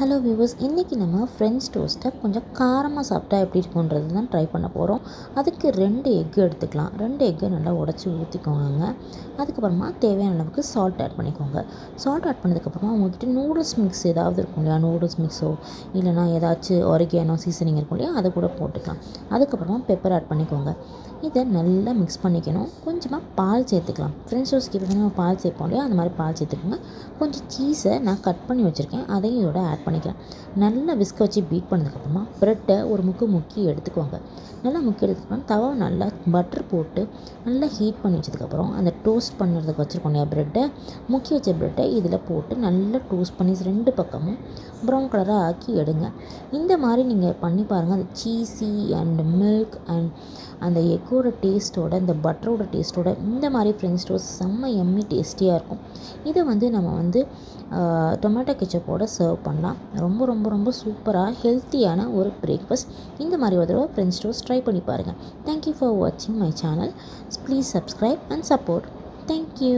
Hello viewers இன்றைக்கி நம்ம French டோஸ்ட்டை கொஞ்சம் காரமாக சாப்பிட்டா எப்படி இருக்குன்றது தான் ட்ரை பண்ண போகிறோம் அதுக்கு ரெண்டு எக்கு எடுத்துக்கலாம். ரெண்டு எக்கு நல்லா உடச்சி ஊற்றிக்கோங்க அதுக்கப்புறமா தேவையான அளவுக்கு சால்ட் ஆட் பண்ணிக்கோங்க. சால்ட் ஆட் பண்ணதுக்கப்புறமா உங்கள்கிட்ட நூடுல்ஸ் மிக்ஸ் ஏதாவது இருக்கும் இல்லையா? நூடுல்ஸ் மிக்ஸோ இல்லைனா ஏதாச்சும் ஒரிகேனோ சீசனிங் இருக்கும் இல்லையா? அதை கூட போட்டுக்கலாம். அதுக்கப்புறமா பெப்பர் ஆட் பண்ணிக்கோங்க. இதை நல்லா மிக்ஸ் பண்ணிக்கணும். கொஞ்சமாக பால் சேர்த்துக்கலாம். ஃப்ரெண்ட்ஸ் டோஸ்ட்க்கு இப்போ நம்ம பால் சேர்ப்போம் இல்லையா? அந்த மாதிரி பால் சேர்த்துக்கோங்க. கொஞ்சம் சீஸை நான் கட் பண்ணி வச்சுருக்கேன். அதையும் இதோட ஆட் பண்ணிக்கிறேன். நல்லா விஸ்க வச்சு பீட் பண்ணதுக்கப்புறமா ப்ரெட்டை ஒரு முக்கு முக்கி எடுத்துக்குவாங்க நல்லா முக்கி எடுத்துக்கணும் தவா நல்லா பட்டர் போட்டு நல்லா ஹீட் பண்ணி வச்சதுக்கப்புறம் அந்த டோஸ்ட் பண்ணுறதுக்கு வச்சுருக்கோம் இல்லையா ப்ரெட்டை முக்கி வச்ச ப்ரெட்டை இதில் போட்டு நல்லா டோஸ்ட் பண்ணி ரெண்டு பக்கமும் ப்ரௌன் கலராக ஆக்கி எடுங்க. இந்த மாதிரி நீங்கள் பண்ணி பாருங்கள் அந்த சீஸி அண்ட் மில்க் அண்ட் அந்த எக்கோட டேஸ்ட்டோட இந்த பட்டரோட டேஸ்ட்டோட இந்த மாதிரி ஃப்ரெஞ்ச் டோஸ்ட் செம்ம எம்மி டேஸ்டியாக இருக்கும். இதை வந்து நம்ம வந்து டொமேட்டோ கெச்சப்போட சர்வ் பண்ணலாம். ரொம்ப ரொம்ப ரொம்ப சூப்பராக ஹெல்த்தியான ஒரு பிரேக்ஃபாஸ்ட் இந்த மாதிரி ஒரு தடவை ஃப்ரெண்ட்ஸ் டோஸ் ட்ரை பண்ணி பாருங்கள் தேங்க்யூ ஃபார் வாட்சிங் my channel please subscribe and support thank you